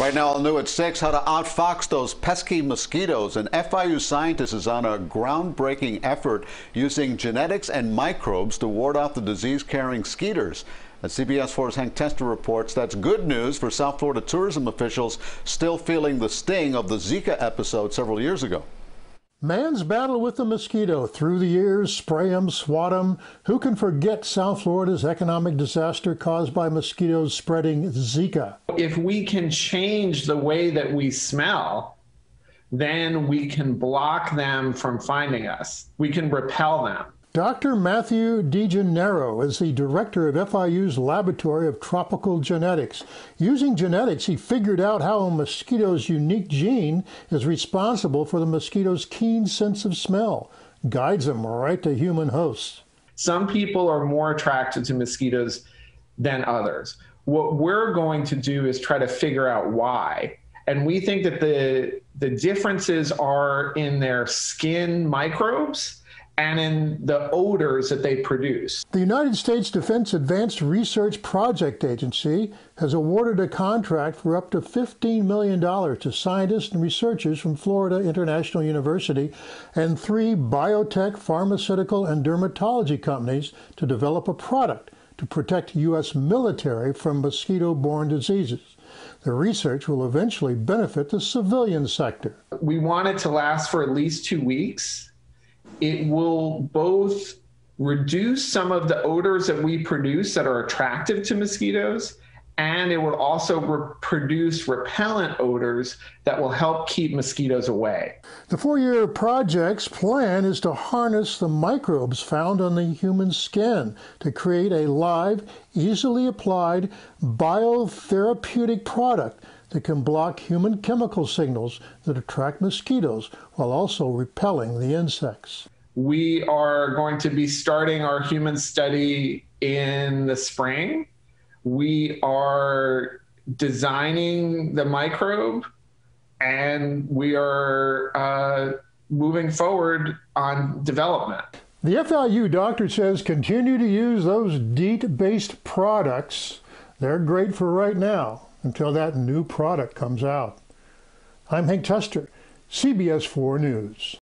Right now, all new at 6, how to outfox those pesky mosquitoes. An FIU scientist is on a groundbreaking effort using genetics and microbes to ward off the disease-carrying skeeters. As CBS 4's Hank Tester reports, that's good news for South Florida tourism officials still feeling the sting of the Zika episode several years ago. Man's battle with the mosquito through the years, spray 'em, swat 'em. Who can forget South Florida's economic disaster caused by mosquitoes spreading Zika? If we can change the way that we smell, then we can block them from finding us. We can repel them. Dr. Matthew DeGennaro is the director of FIU's Laboratory of Tropical Genetics. Using genetics, he figured out how a mosquito's unique gene is responsible for the mosquito's keen sense of smell, guides them right to human hosts. Some people are more attracted to mosquitoes than others. What we're going to do is try to figure out why. And we think that the, the differences are in their skin microbes and in the odors that they produce. The United States Defense Advanced Research Project Agency has awarded a contract for up to $15 million to scientists and researchers from Florida International University and three biotech, pharmaceutical, and dermatology companies to develop a product to protect U.S. military from mosquito borne diseases. The research will eventually benefit the civilian sector. We want it to last for at least two weeks it will both reduce some of the odors that we produce that are attractive to mosquitoes and it will also re- produce repellent odors that will help keep mosquitoes away. The four year project's plan is to harness the microbes found on the human skin to create a live, easily applied biotherapeutic product that can block human chemical signals that attract mosquitoes while also repelling the insects. We are going to be starting our human study in the spring. We are designing the microbe and we are uh, moving forward on development. The FIU doctor says continue to use those DEET based products. They're great for right now until that new product comes out. I'm Hank Tester, CBS 4 News.